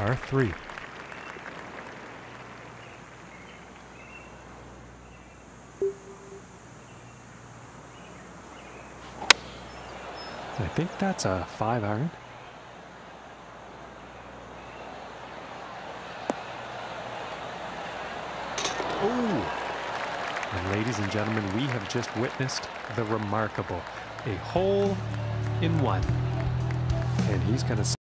R three. I think that's a five iron. Ooh! And ladies and gentlemen, we have just witnessed the remarkable. A hole in one. And he's going to